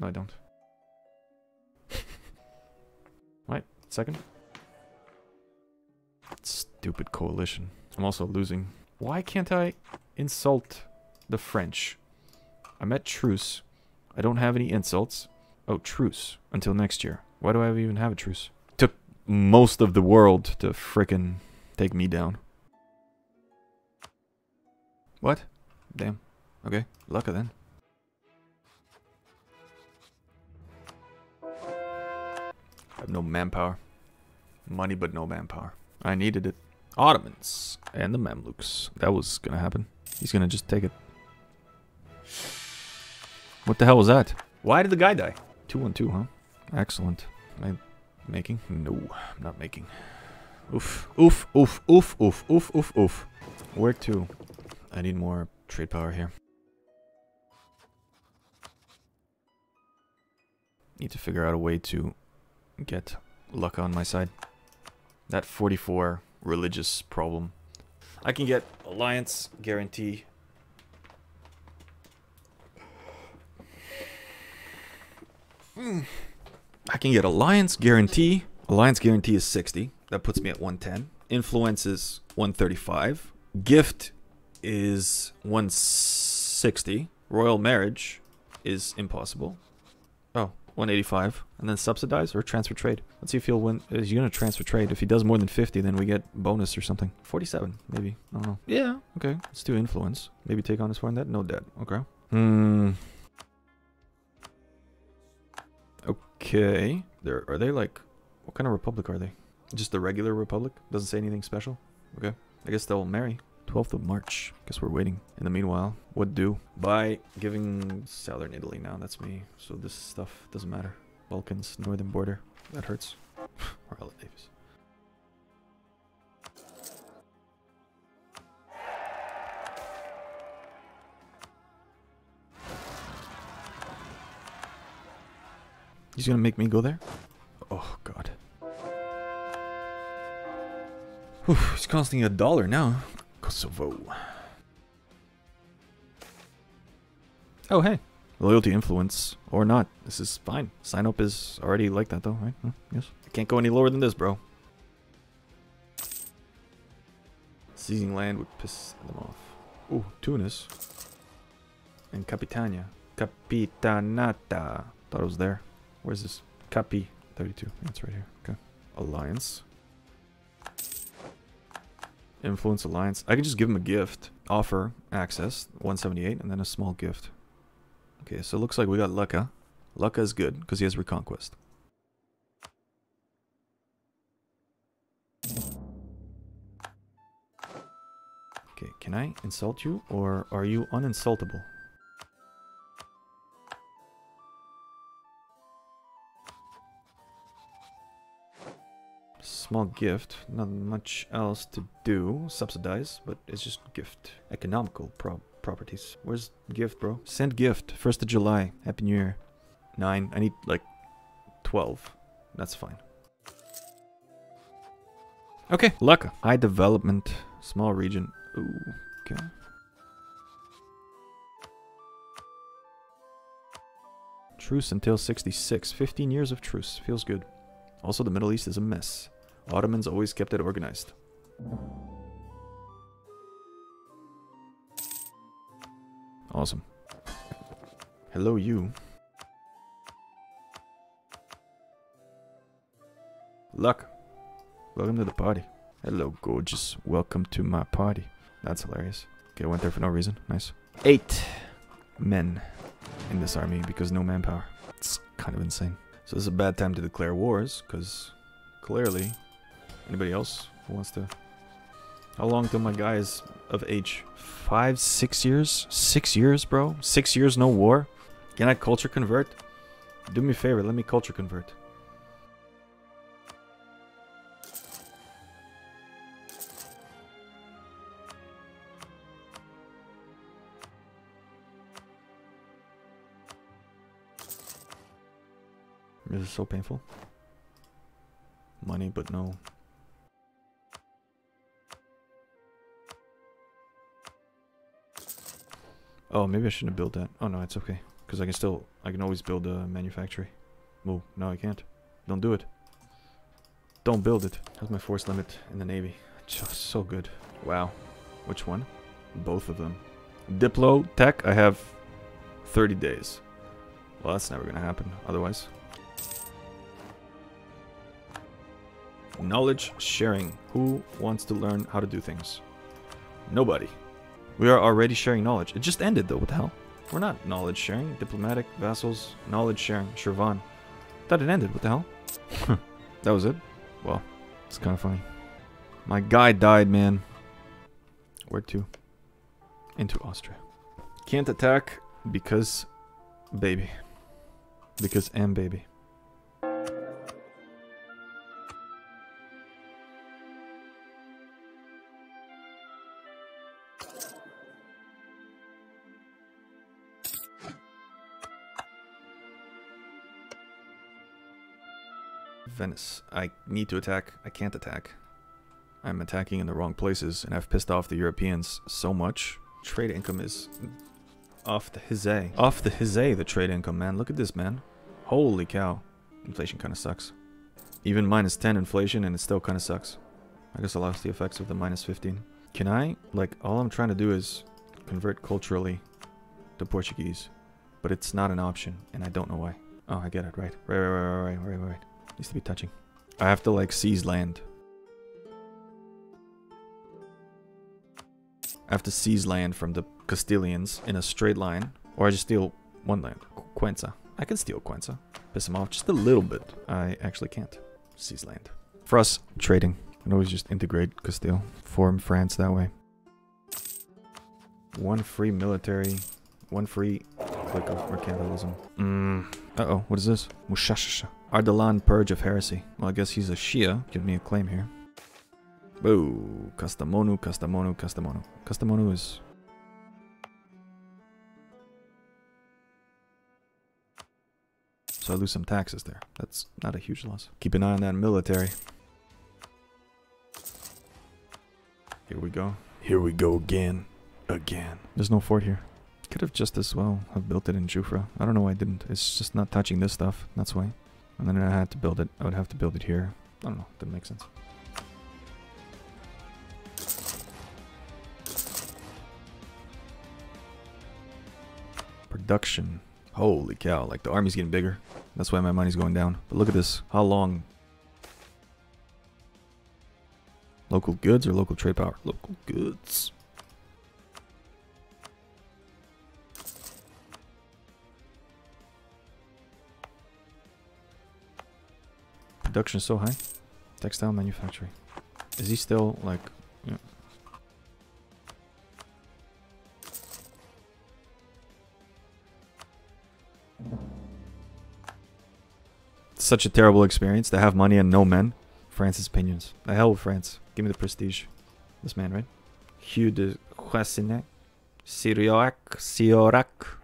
No, I don't. Right, second. Stupid coalition. I'm also losing. Why can't I insult the French? I'm at truce. I don't have any insults. Oh, truce. Until next year. Why do I even have a truce? Took most of the world to frickin' take me down. What? Damn. Okay, lucka then. Have no manpower. Money but no manpower. I needed it. Ottomans and the Mamluks. That was gonna happen. He's gonna just take it. What the hell was that? Why did the guy die? 212, huh? Excellent. Am I making? No, I'm not making. Oof. Oof, oof, oof, oof, oof, oof, oof. Where to? I need more trade power here. Need to figure out a way to get luck on my side. That 44 religious problem. I can get alliance guarantee. Hmm. I can get alliance guarantee. Alliance guarantee is 60. That puts me at 110. Influence is 135. Gift is 160. Royal marriage is impossible. Oh, 185. And then subsidize or transfer trade. Let's see if he'll win. Is he going to transfer trade? If he does more than 50, then we get bonus or something. 47, maybe. I don't know. Yeah, okay. Let's do influence. Maybe take on his foreign debt? No debt. Okay. Hmm. Okay. They're, are they like... What kind of republic are they? Just the regular republic? Doesn't say anything special? Okay. I guess they'll marry. 12th of March. Guess we're waiting. In the meanwhile, what do? By giving Southern Italy now. That's me. So this stuff doesn't matter. Balkans, northern border. That hurts. Marla Davis. He's gonna make me go there? Oh, God. Whew, it's costing a dollar now. Kosovo. Oh, hey. Loyalty influence. Or not. This is fine. Sign up is already like that, though, right? Huh? Yes. Can't go any lower than this, bro. Seizing land would piss them off. Ooh, Tunis. And Capitania. Capitanata. Thought it was there. Where's this? Capi 32. That's right here. Okay. Alliance. Influence Alliance. I can just give him a gift. Offer access. 178. And then a small gift. Okay, so it looks like we got Lucca. Lucca is good because he has Reconquest. Okay, can I insult you or are you uninsultable? Small gift, not much else to do. Subsidize, but it's just gift. Economical pro properties. Where's gift, bro? Send gift. 1st of July. Happy New Year. 9. I need like 12. That's fine. Okay, Lucca. High development. Small region. Ooh, okay. Truce until 66. 15 years of truce. Feels good. Also, the Middle East is a mess. Ottomans always kept it organized. Awesome. Hello, you. Luck. Welcome to the party. Hello, gorgeous. Welcome to my party. That's hilarious. Okay, I went there for no reason. Nice. Eight men in this army because no manpower. It's kind of insane. So this is a bad time to declare wars because clearly anybody else who wants to how long till my guy is of age? Five, six years? Six years, bro? Six years, no war? Can I culture convert? Do me a favor, let me culture convert. This is so painful. Money, but no Oh, maybe I shouldn't have built that. Oh no, it's okay. Because I can still, I can always build a manufactory. Oh, no I can't. Don't do it. Don't build it. How's my force limit in the Navy? Just so good. Wow. Which one? Both of them. Diplo Tech, I have 30 days. Well, that's never going to happen otherwise. Knowledge sharing. Who wants to learn how to do things? Nobody. We are already sharing knowledge. It just ended though, what the hell? We're not knowledge sharing. Diplomatic, vassals, knowledge sharing. Shirvan. Thought it ended, what the hell? that was it? Well, it's kind of funny. My guy died, man. Where to? Into Austria. Can't attack because baby. Because am baby. Venice. I need to attack. I can't attack. I'm attacking in the wrong places, and I've pissed off the Europeans so much. Trade income is off the hizay. Off the hizay, the trade income, man. Look at this, man. Holy cow. Inflation kind of sucks. Even minus 10 inflation, and it still kind of sucks. I guess I lost the effects of the minus 15. Can I, like, all I'm trying to do is convert culturally to Portuguese. But it's not an option, and I don't know why. Oh, I get it, right. Right, right, right, right, right, right, right. Needs to be touching. I have to, like, seize land. I have to seize land from the Castilians in a straight line. Or I just steal one land. Cuenca. I can steal Cuenca. Piss them off just a little bit. I actually can't. Seize land. For us, trading. I always just integrate Castile. Form France that way. One free military. One free click of mercantilism. Mm. Uh-oh, what is this? Mushashasha. Ardalan Purge of Heresy. Well, I guess he's a Shia. Give me a claim here. Boo. Kastamonu, Kastamonu, Kastamonu. Kastamonu is... So I lose some taxes there. That's not a huge loss. Keep an eye on that military. Here we go. Here we go again. Again. There's no fort here. Could have just as well have built it in Jufra. I don't know why I didn't. It's just not touching this stuff. That's why. And then I had to build it. I would have to build it here. I don't know. Didn't make sense. Production. Holy cow. Like the army's getting bigger. That's why my money's going down. But look at this. How long? Local goods or local trade power? Local goods. Production so high. Textile manufacturing. Is he still like... Yeah. Such a terrible experience to have money and no men. France's opinions. The hell with France. Give me the prestige. This man, right? Hugh de Huasinek. Sirioak. Siorak.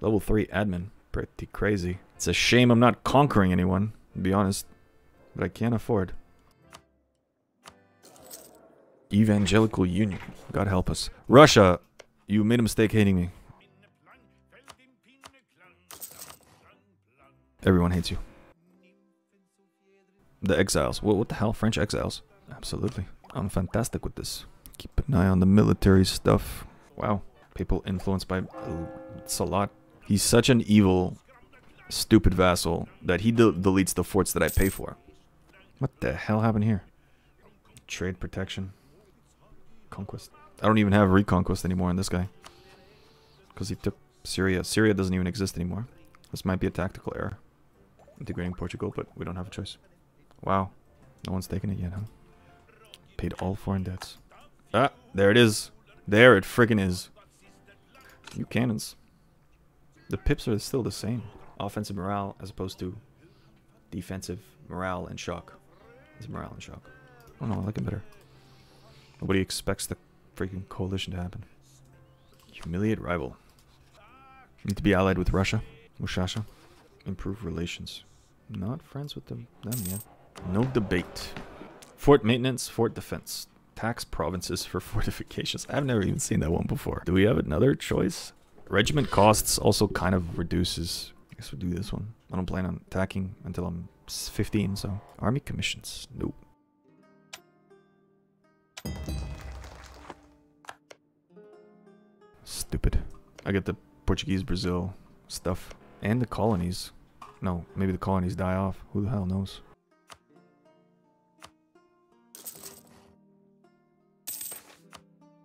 Level 3 admin. Pretty crazy. It's a shame I'm not conquering anyone, to be honest. But I can't afford. Evangelical Union. God help us. Russia, you made a mistake hating me. Everyone hates you. The exiles. What, what the hell? French exiles? Absolutely. I'm fantastic with this. Keep an eye on the military stuff. Wow. People influenced by Salat. He's such an evil, stupid vassal that he de deletes the forts that I pay for. What the hell happened here? Trade protection. Conquest. I don't even have reconquest anymore on this guy. Because he took Syria. Syria doesn't even exist anymore. This might be a tactical error. Integrating Portugal, but we don't have a choice. Wow. No one's taken it yet, huh? Paid all foreign debts. Ah, there it is. There it friggin' is. New cannons. The pips are still the same. Offensive morale as opposed to defensive morale and shock. It's morale and shock. Oh no, I like it better. Nobody expects the freaking coalition to happen. Humiliate rival. Need to be allied with Russia. Mushasha. Improve relations. Not friends with them, them yet. No debate. Fort maintenance, fort defense. Tax provinces for fortifications. I've never even seen that one before. Do we have another choice? Regiment costs also kind of reduces. I guess we'll do this one. I don't plan on attacking until I'm 15, so. Army commissions. Nope. Stupid. I get the Portuguese Brazil stuff and the colonies. No, maybe the colonies die off. Who the hell knows?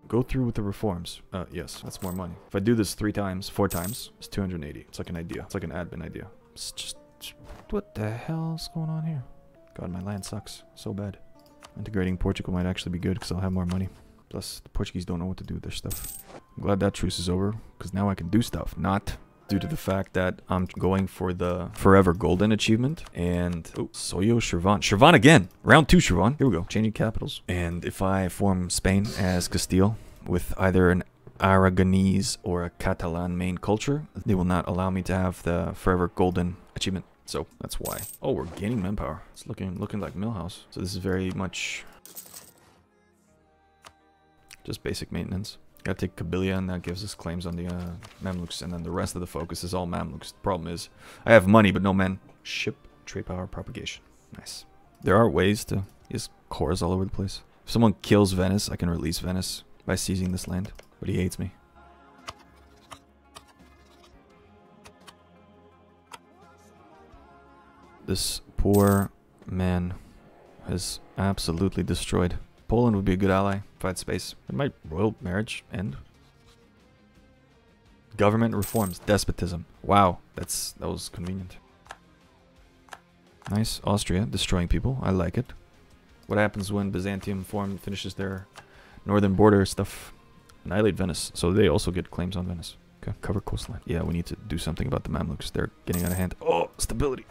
Go through with the reforms. Uh, yes, that's more money. If I do this three times, four times, it's 280. It's like an idea. It's like an admin idea. It's just, what the hell's going on here? God, my land sucks so bad. Integrating Portugal might actually be good because I'll have more money. Plus, the Portuguese don't know what to do with their stuff. I'm glad that truce is over because now I can do stuff. Not due to the fact that I'm going for the Forever Golden achievement. And, oh, Soyo Shirvan. Shirvan again. Round two, Shirvan. Here we go. Changing capitals. And if I form Spain as Castile with either an Aragonese or a Catalan main culture, they will not allow me to have the Forever Golden achievement. So that's why. Oh, we're gaining manpower. It's looking looking like Millhouse. So this is very much just basic maintenance. Gotta take Kabylia and that gives us claims on the uh, Mamluks and then the rest of the focus is all Mamluks. The problem is I have money but no men. Ship trade power propagation. Nice. There are ways to use cores all over the place. If someone kills Venice, I can release Venice by seizing this land. But he hates me. This poor man has absolutely destroyed. Poland would be a good ally if I had space. It might royal marriage end. Government reforms, despotism. Wow, that's that was convenient. Nice, Austria destroying people. I like it. What happens when Byzantium form finishes their northern border stuff? Annihilate Venice, so they also get claims on Venice. Okay, cover coastline. Yeah, we need to do something about the Mamluks. They're getting out of hand. Oh, stability.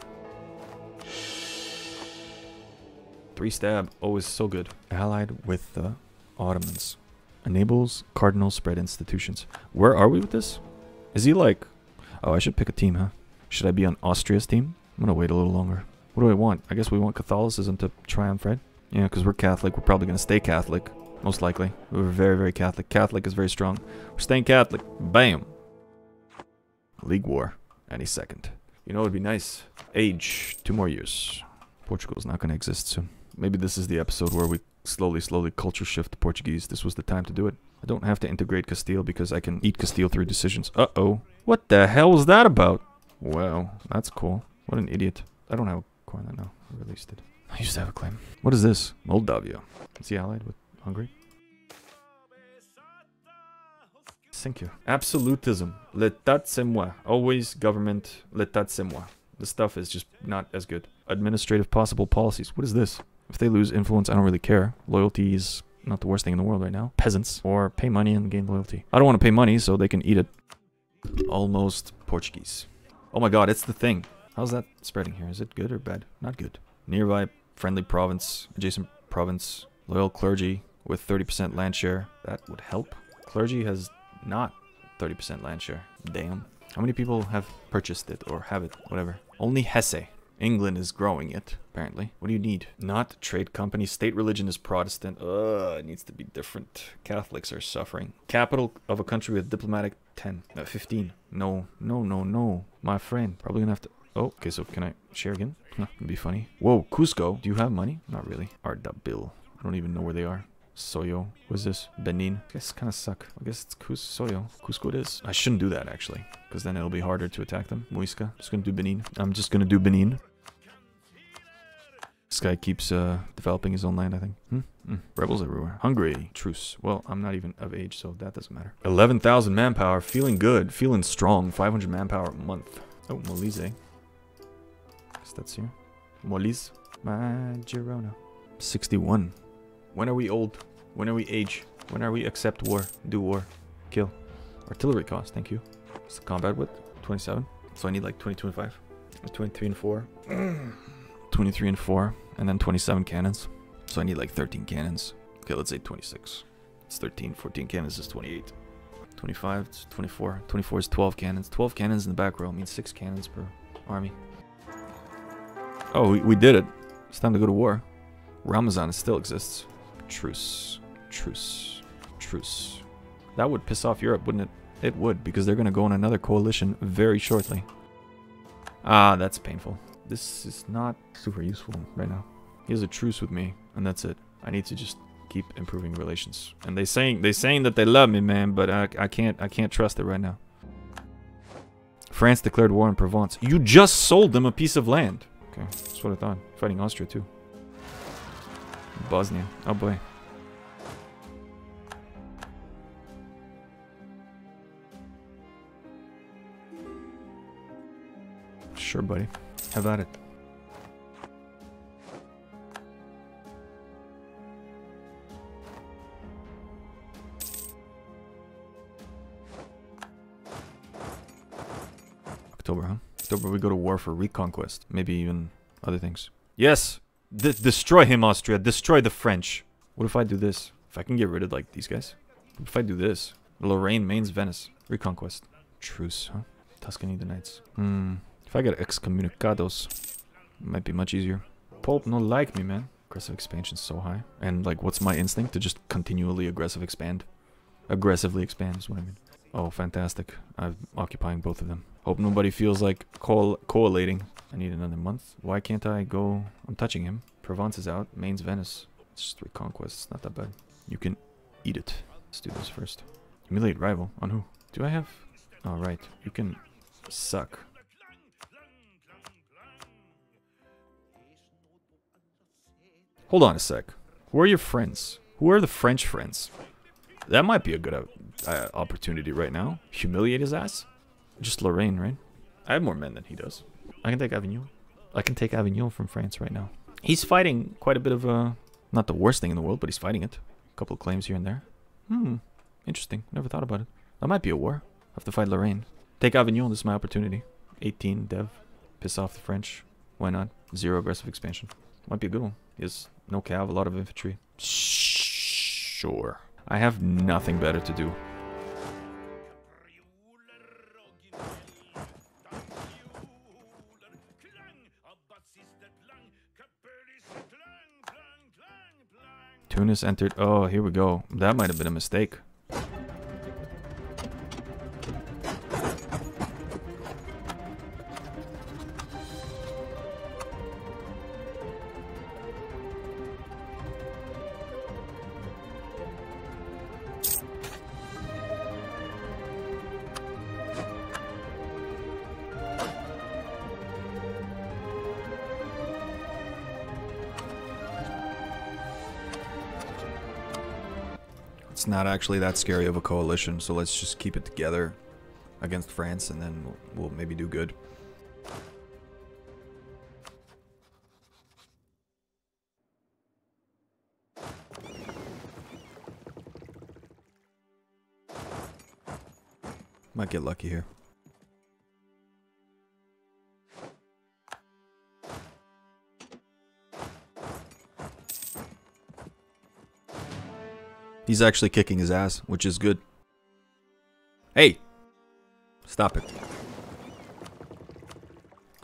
Three stab, always so good. Allied with the Ottomans. Enables cardinal spread institutions. Where are we with this? Is he like... Oh, I should pick a team, huh? Should I be on Austria's team? I'm gonna wait a little longer. What do I want? I guess we want Catholicism to triumph, right? Yeah, because we're Catholic. We're probably gonna stay Catholic. Most likely. We're very, very Catholic. Catholic is very strong. We're staying Catholic. Bam! League war. Any second. You know, it'd be nice. Age. Two more years. Portugal's not gonna exist soon. Maybe this is the episode where we slowly, slowly culture shift to Portuguese. This was the time to do it. I don't have to integrate Castile because I can eat Castile through decisions. Uh-oh. What the hell was that about? Wow, that's cool. What an idiot. I don't have a coin that now. I released it. I used to have a claim. What is this? Moldavia. Is he allied with Hungary? Thank you. Absolutism. L'état c'est moi. Always government. L'état c'est moi. This stuff is just not as good. Administrative possible policies. What is this? If they lose influence, I don't really care. Loyalty is not the worst thing in the world right now. Peasants. Or pay money and gain loyalty. I don't want to pay money so they can eat it. Almost Portuguese. Oh my god, it's the thing. How's that spreading here? Is it good or bad? Not good. Nearby friendly province, adjacent province, loyal clergy with 30% land share. That would help. Clergy has not 30% land share. Damn. How many people have purchased it or have it? Whatever. Only Hesse. England is growing it, apparently. What do you need? Not trade company. State religion is Protestant. Ugh, it needs to be different. Catholics are suffering. Capital of a country with diplomatic 10. Uh, 15. No, no, no, no. My friend. Probably gonna have to... Oh, okay, so can I share again? Huh, it'd be funny. Whoa, Cusco. Do you have money? Not really. Ardabil. I don't even know where they are. Soyo. What is this? Benin. Guess kind of suck. I guess it's Cus Soyo. Cusco it is. I shouldn't do that, actually. Because then it'll be harder to attack them. Muisca. Just gonna do Benin. I'm just gonna do Benin. This guy keeps uh, developing his own land, I think. Hmm? Hmm. Rebels everywhere. Hungary. Truce. Well, I'm not even of age, so that doesn't matter. 11,000 manpower. Feeling good. Feeling strong. 500 manpower a month. Oh, Molise. Guess that's here. Molise. My Girona. 61. When are we old? When are we age? When are we accept war? Do war? Kill. Artillery cost, thank you. The combat width? 27. So I need like 20, 25. 23 and 4. 23 and 4. And then 27 cannons. So I need like 13 cannons. Okay, let's say 26. It's 13. 14 cannons is 28. 25 is 24. 24 is 12 cannons. 12 cannons in the back row means 6 cannons per army. Oh, we, we did it. It's time to go to war. Ramazan still exists. Truce. Truce. Truce. That would piss off Europe, wouldn't it? it would, because they're going to go on another coalition very shortly. Ah, that's painful. This is not super useful right now. He has a truce with me, and that's it. I need to just keep improving relations. And they saying they saying that they love me, man, but I, I can't I can't trust it right now. France declared war on Provence. You just sold them a piece of land. Okay, that's what I thought. Fighting Austria too. Bosnia. Oh boy. Sure, buddy. Have at it. October, huh? October we go to war for reconquest. Maybe even other things. Yes! D destroy him, Austria. Destroy the French. What if I do this? If I can get rid of, like, these guys? If I do this? Lorraine, Mainz, Venice. Reconquest. Truce, huh? Tuscany, the Knights. Hmm. If I get excommunicados, it might be much easier. Pope not like me, man. Aggressive expansion so high. And, like, what's my instinct? To just continually aggressive expand. Aggressively expand is what I mean. Oh, fantastic. I'm occupying both of them. Hope nobody feels like co collating. I need another month. Why can't I go? I'm touching him. Provence is out. Mainz, Venice. It's just three conquests. Not that bad. You can eat it. Let's do this first. Humiliate rival. On who? Do I have... Oh, right. You can suck. Hold on a sec. Who are your friends? Who are the French friends? That might be a good uh, uh, opportunity right now. Humiliate his ass? Just Lorraine, right? I have more men than he does. I can take Avignon. I can take Avignon from France right now. He's fighting quite a bit of, uh, not the worst thing in the world, but he's fighting it. A couple of claims here and there. Hmm, interesting. Never thought about it. That might be a war. I have to fight Lorraine. Take Avignon, this is my opportunity. 18 dev. Piss off the French. Why not? Zero aggressive expansion. Might be a good one. He has no cav, a lot of infantry. Sure. I have nothing better to do. Tunis entered. Oh, here we go. That might have been a mistake. Actually that scary of a coalition, so let's just keep it together against France and then we'll, we'll maybe do good. Might get lucky here. He's actually kicking his ass, which is good. Hey! Stop it.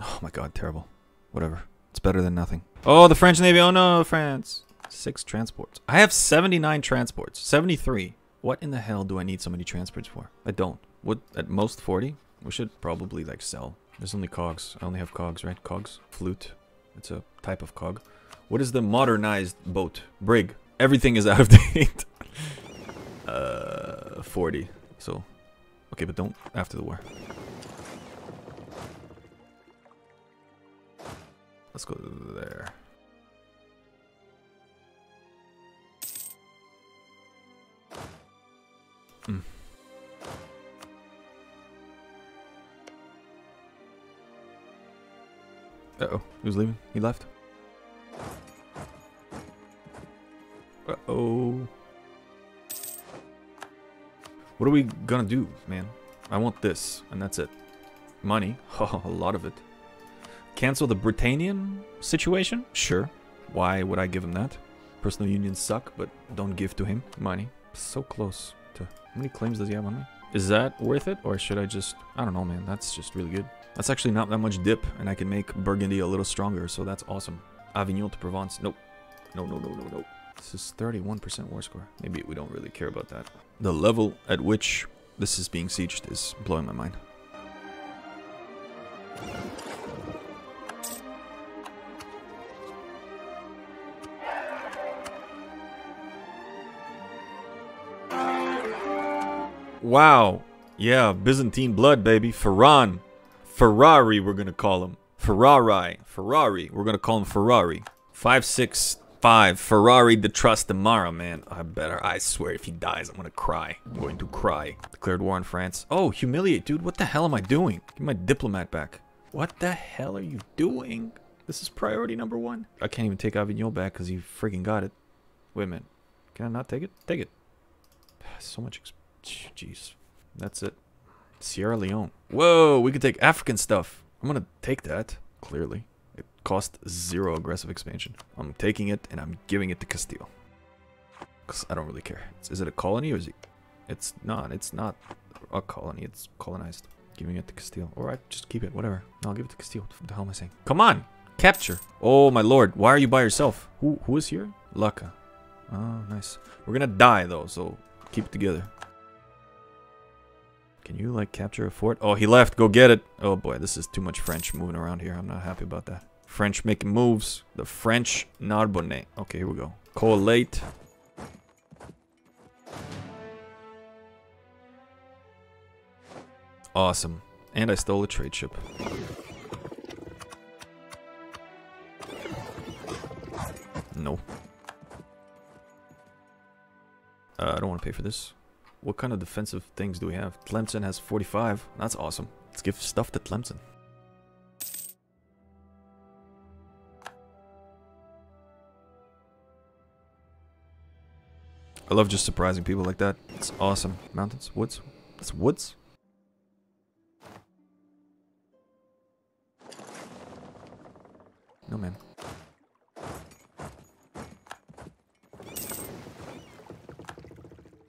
Oh my god, terrible. Whatever. It's better than nothing. Oh, the French Navy. Oh no, France. Six transports. I have 79 transports. 73. What in the hell do I need so many transports for? I don't. What, at most 40? We should probably, like, sell. There's only cogs. I only have cogs, right? Cogs. Flute. It's a type of cog. What is the modernized boat? Brig. Everything is out of date. Uh, 40. So, okay, but don't after the war. Let's go there. Mm. Uh-oh, he was leaving. He left. Uh-oh. What are we gonna do, man? I want this, and that's it. Money. Oh, a lot of it. Cancel the Britannian situation? Sure. Why would I give him that? Personal unions suck, but don't give to him money. So close to... How many claims does he have on me? Is that worth it? Or should I just... I don't know, man. That's just really good. That's actually not that much dip, and I can make Burgundy a little stronger, so that's awesome. Avignon to Provence. Nope. No, no, no, no, no. This is 31% war score. Maybe we don't really care about that. The level at which this is being sieged is blowing my mind. Wow. Yeah, Byzantine blood, baby. Ferran. Ferrari, we're gonna call him. Ferrari. Ferrari. We're gonna call him Ferrari. 565. Ferrari the Trastamara, man. I better. I swear, if he dies, I'm gonna cry. I'm going to cry. Declared war on France. Oh, humiliate, dude. What the hell am I doing? Give my diplomat back. What the hell are you doing? This is priority number one. I can't even take Avignon back because you freaking got it. Wait a minute. Can I not take it? Take it. So much. Jeez. That's it. Sierra Leone. Whoa, we could take African stuff. I'm gonna take that, clearly. Cost zero aggressive expansion. I'm taking it and I'm giving it to Castile. Because I don't really care. Is it a colony or is it... It's not. It's not a colony. It's colonized. Giving it to Castile. Or I just keep it. Whatever. No, I'll give it to Castile. What the hell am I saying? Come on! Capture! Oh, my lord. Why are you by yourself? Who Who is here? Laka. Oh, nice. We're gonna die, though, so keep it together. Can you, like, capture a fort? Oh, he left. Go get it. Oh, boy. This is too much French moving around here. I'm not happy about that. French making moves. The French Narbonne. Okay, here we go. Collate. Awesome. And I stole a trade ship. No. Uh, I don't want to pay for this. What kind of defensive things do we have? Tlemcen has 45. That's awesome. Let's give stuff to Tlemcen. I love just surprising people like that. It's awesome. Mountains, woods. That's woods. No, man.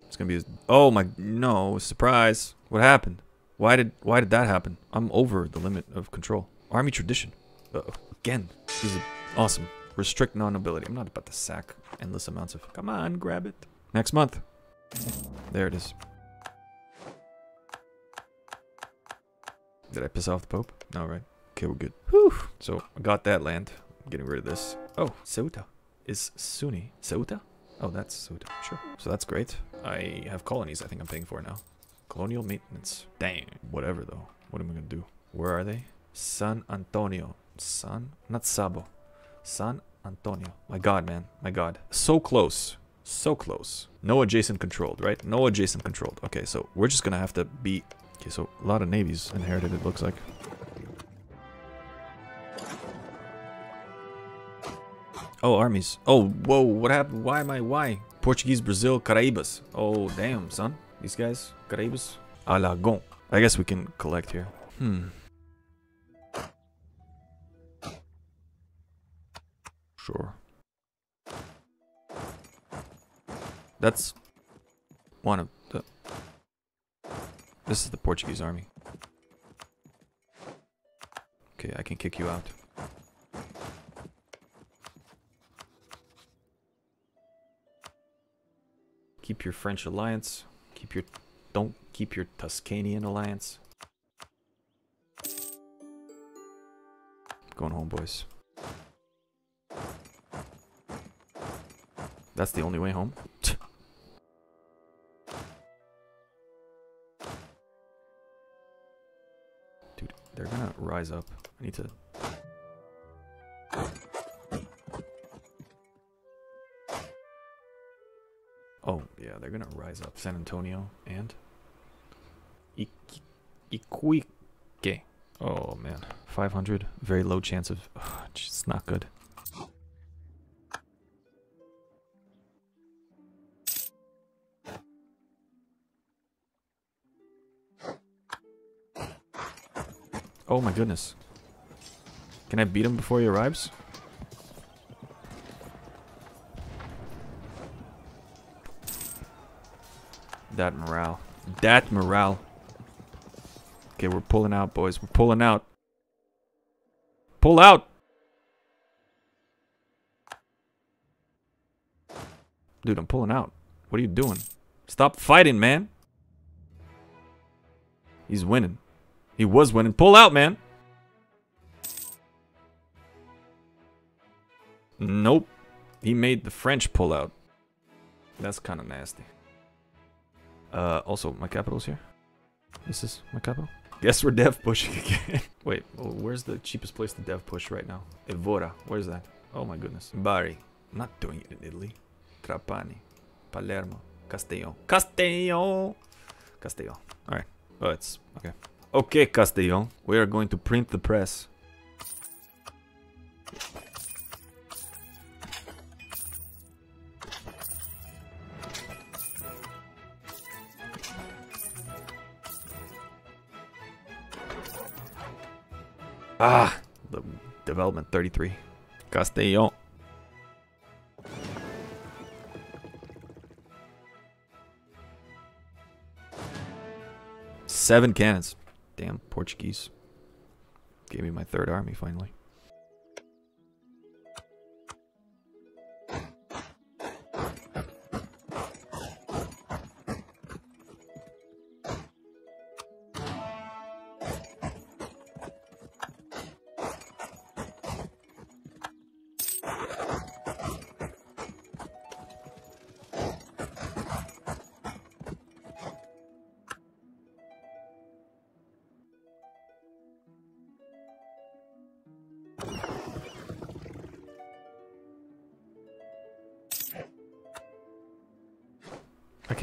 It's gonna be. Oh my! No surprise! What happened? Why did Why did that happen? I'm over the limit of control. Army tradition. Uh -oh. Again, this is awesome. Restrict non-nobility. I'm not about to sack endless amounts of. Come on, grab it. Next month. There it is. Did I piss off the Pope? No, right? Okay, we're good. Whew. So, I got that land. I'm getting rid of this. Oh, Ceuta is Sunni. Ceuta? Oh, that's Ceuta. Sure. So that's great. I have colonies I think I'm paying for now. Colonial maintenance. Dang. Whatever, though. What am I going to do? Where are they? San Antonio. San? Not Sabo. San Antonio. My god, man. My god. So close. So close. No adjacent controlled, right? No adjacent controlled. Okay, so we're just to have to be... Okay, so a lot of navies inherited, it looks like. Oh, armies. Oh, whoa, what happened? Why am I, why? Portuguese, Brazil, Caraibas. Oh, damn, son. These guys, Caraibas. Alagon. I guess we can collect here. Hmm. Sure. That's one of the... This is the Portuguese army. Okay, I can kick you out. Keep your French alliance. Keep your... Don't keep your Tuscanian alliance. Going home, boys. That's the only way home. They're gonna rise up. I need to Oh, yeah, they're gonna rise up. San Antonio and Iquique. Oh, man. 500. Very low chance of... It's not good. Oh my goodness. Can I beat him before he arrives? That morale. That morale. Okay, we're pulling out, boys. We're pulling out. Pull out! Dude, I'm pulling out. What are you doing? Stop fighting, man. He's winning. He was winning. Pull out, man. Nope. He made the French pull out. That's kind of nasty. Uh, also, my capital's here. This is my capital. Guess we're dev pushing again. Wait, where's the cheapest place to dev push right now? Evora. Where's that? Oh my goodness. Bari. I'm not doing it in Italy. Trapani. Palermo. Castellon. Castellon! Castellon. Alright. Oh, it's... Okay. Okay, Castellon. We are going to print the press. Ah, the development 33. Castellon. Seven cannons. Damn, Portuguese. Gave me my third army finally.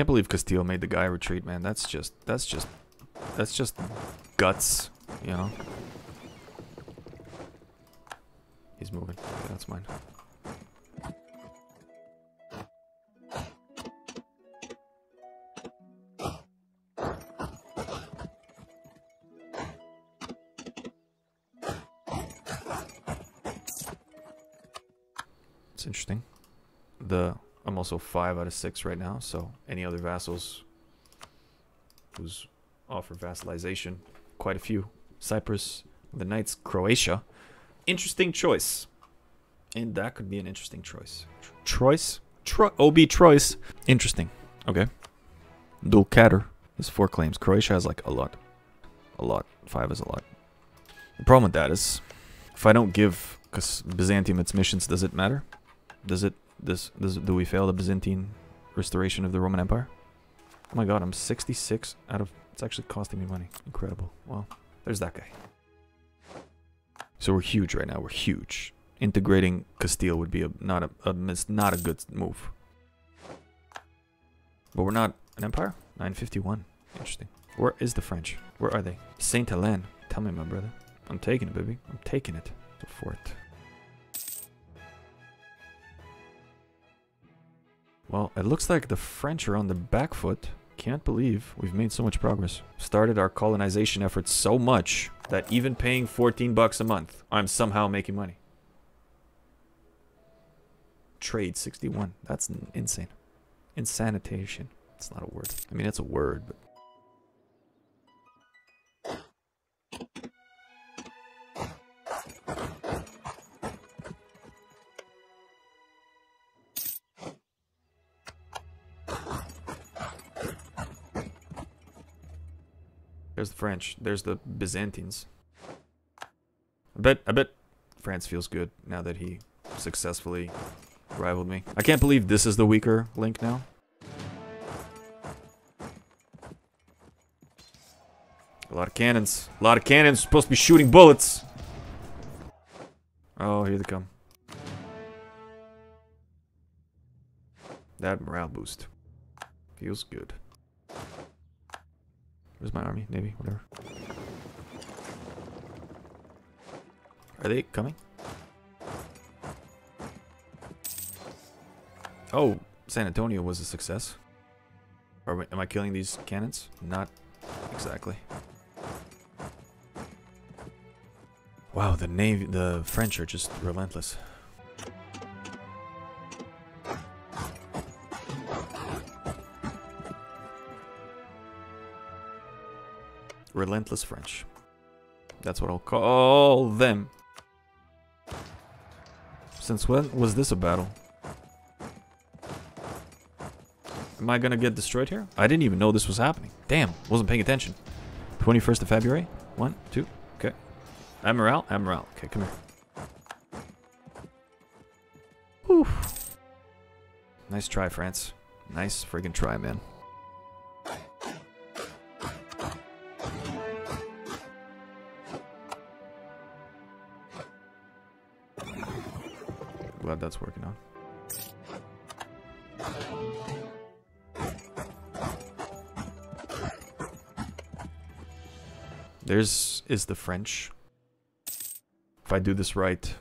Believe Castile made the guy retreat, man. That's just, that's just, that's just guts, you know? He's moving. That's mine. Also five out of six right now, so any other vassals who's offer vassalization, quite a few. Cyprus, the Knights, Croatia. Interesting choice. And that could be an interesting choice. Choice? Tro OB choice. Interesting. Okay. Dual Dulkadir is four claims. Croatia has like a lot. A lot. Five is a lot. The problem with that is, if I don't give because Byzantium its missions, does it matter? Does it this, this do we fail the Byzantine restoration of the Roman Empire? Oh my god, I'm 66 out of... It's actually costing me money. Incredible. Well, there's that guy. So we're huge right now. We're huge. Integrating Castile would be a not a, a not a good move. But we're not an empire? 951. Interesting. Where is the French? Where are they? Saint Helene. Tell me, my brother. I'm taking it, baby. I'm taking it. The fort. Well, it looks like the French are on the back foot. Can't believe we've made so much progress. Started our colonization efforts so much that even paying 14 bucks a month, I'm somehow making money. Trade 61. That's insane. Insanitation. It's not a word. I mean, it's a word, but There's the French. There's the Byzantines. I bet, I bet France feels good now that he successfully rivaled me. I can't believe this is the weaker link now. A lot of cannons. A lot of cannons. Supposed to be shooting bullets. Oh, here they come. That morale boost. Feels good. Where's my army? Navy? Whatever. Are they coming? Oh, San Antonio was a success. Are, am I killing these cannons? Not exactly. Wow, the navy, the French are just relentless. Relentless French. That's what I'll call them. Since when was this a battle? Am I gonna get destroyed here? I didn't even know this was happening. Damn, wasn't paying attention. 21st of February. One, two, okay. Admiral, Admiral. Okay, come here. Whew. Nice try, France. Nice friggin' try, man. That's working out. There's is the French. If I do this right,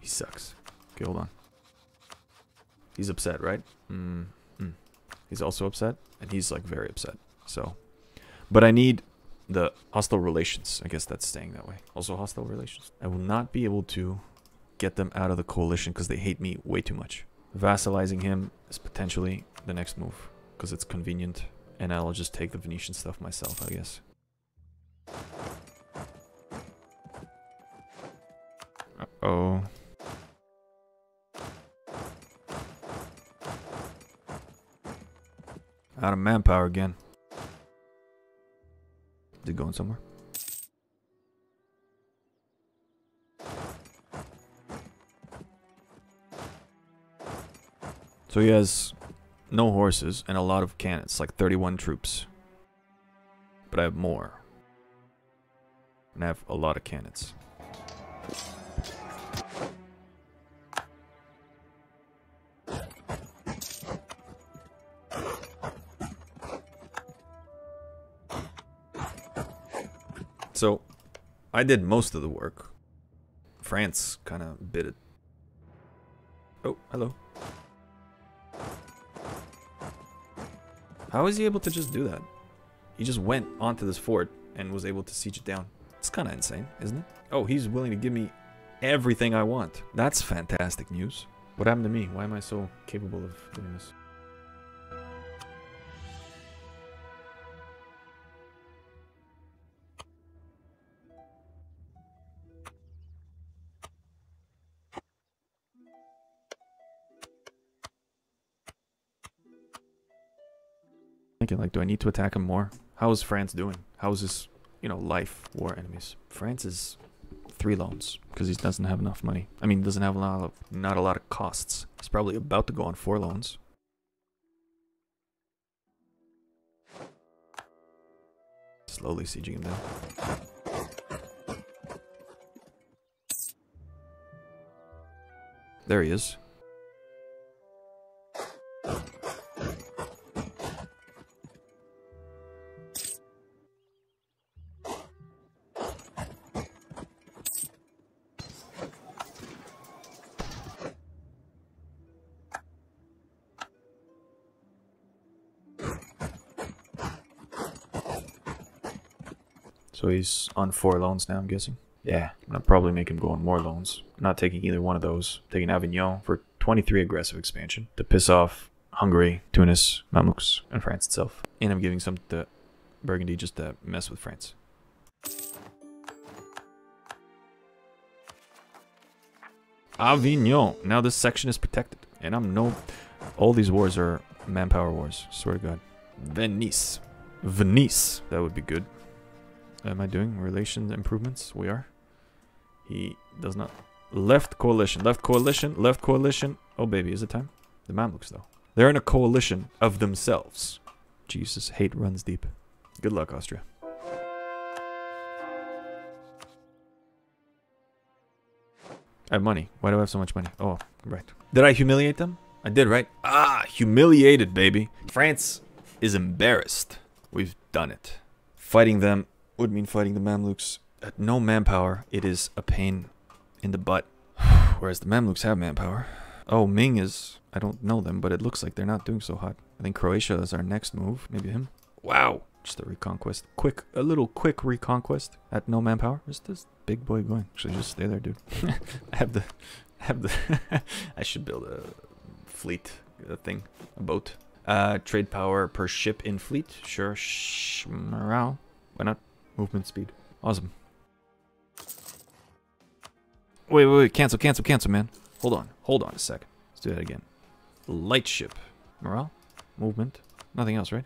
he sucks. Okay, hold on. He's upset, right? Mm, mm. He's also upset, and he's like very upset. So, but I need the hostile relations. I guess that's staying that way. Also hostile relations. I will not be able to get them out of the coalition because they hate me way too much. Vassalizing him is potentially the next move because it's convenient and I'll just take the Venetian stuff myself, I guess. Uh-oh. Out of manpower again. Is it going somewhere? So he has no horses and a lot of cannons, like 31 troops. But I have more. And I have a lot of cannons. So, I did most of the work. France kind of bit it. Oh, hello. How is he able to just do that? He just went onto this fort and was able to siege it down. It's kind of insane, isn't it? Oh, he's willing to give me everything I want. That's fantastic news. What happened to me? Why am I so capable of doing this? Thinking like, do I need to attack him more? How is France doing? How is his, you know, life war enemies? France is three loans because he doesn't have enough money. I mean, doesn't have a lot of, not a lot of costs. He's probably about to go on four loans. Slowly sieging him down. There he is. So he's on four loans now, I'm guessing. Yeah, I'll probably make him go on more loans. not taking either one of those. taking Avignon for 23 aggressive expansion to piss off Hungary, Tunis, Mamluks, and France itself. And I'm giving some to Burgundy just to mess with France. Avignon. Now this section is protected. And I'm no... All these wars are manpower wars. Swear to God. Venice. Venice. That would be good. Am I doing relations improvements? We are. He does not. Left coalition, left coalition, left coalition. Oh baby, is it time? The Mamluks though. They're in a coalition of themselves. Jesus, hate runs deep. Good luck, Austria. I have money. Why do I have so much money? Oh, right. Did I humiliate them? I did, right? Ah, humiliated, baby. France is embarrassed. We've done it. Fighting them would mean fighting the Mamluks at no manpower. It is a pain in the butt. Whereas the Mamluks have manpower. Oh, Ming is... I don't know them, but it looks like they're not doing so hot. I think Croatia is our next move. Maybe him. Wow. Just a reconquest. Quick, a little quick reconquest at no manpower. Where's this big boy going? Actually, just stay there, dude. I have the... I have the... I should build a fleet a thing. A boat. Uh, trade power per ship in fleet. Sure. Shh, morale. Why not? movement speed. Awesome. Wait, wait, wait. Cancel, cancel, cancel, man. Hold on. Hold on a sec. Let's do that again. Light ship. Morale. Movement. Nothing else, right?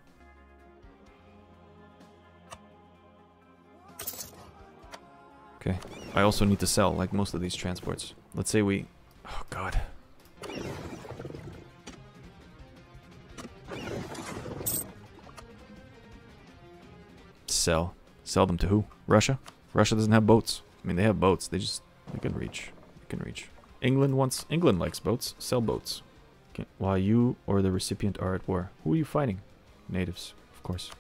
Okay. I also need to sell, like most of these transports. Let's say we... Oh, God. Sell. Sell them to who? Russia? Russia doesn't have boats. I mean, they have boats. They just... They can reach. They can reach. England wants... England likes boats. Sell boats. Okay. While you or the recipient are at war. Who are you fighting? Natives, of course.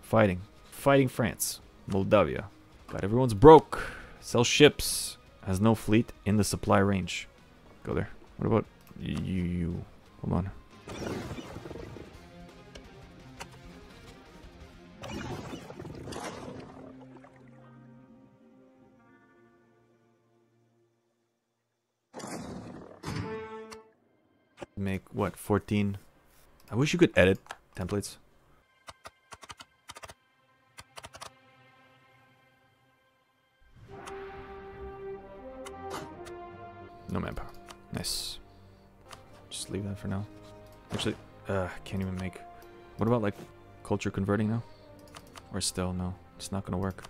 Fighting. Fighting France. Moldavia. God, everyone's broke. Sell ships. Has no fleet in the supply range. Go there. What about you? you? Hold on. 14? I wish you could edit templates. No manpower. Nice. Just leave that for now. Actually, uh, can't even make... What about, like, culture converting now? Or still, no. It's not gonna work.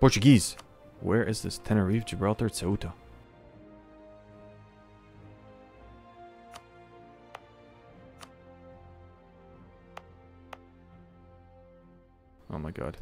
Portuguese! Where is this? Tenerife, Gibraltar, Ceuta. My god.